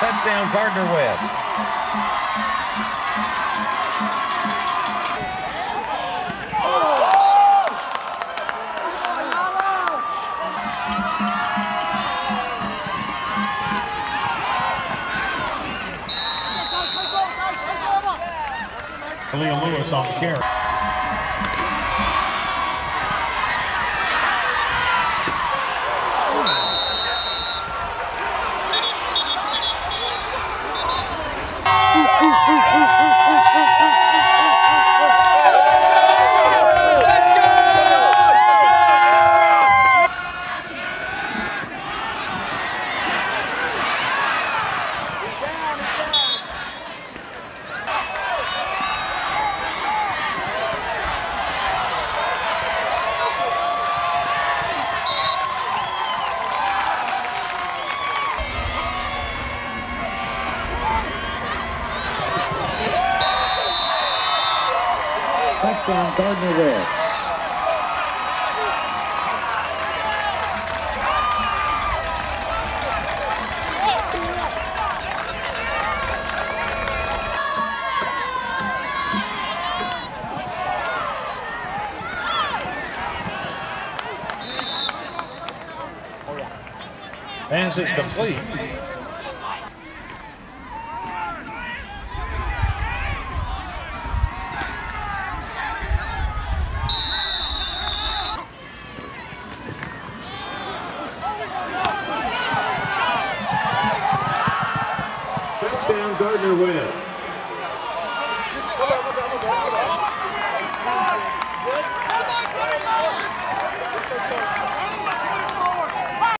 Touchdown, Gardner Webb. Khalil Lewis on the carry. Touchdown, Gardner Webb. Pass is complete. Touchdown, Gardner Webb.